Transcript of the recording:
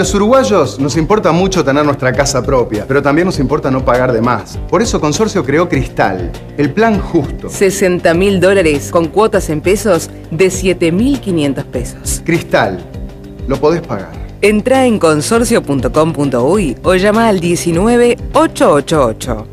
Los uruguayos nos importa mucho tener nuestra casa propia, pero también nos importa no pagar de más. Por eso Consorcio creó Cristal, el plan justo. 60 mil dólares con cuotas en pesos de 7.500 pesos. Cristal, lo podés pagar. Entra en consorcio.com.uy o llama al 19888.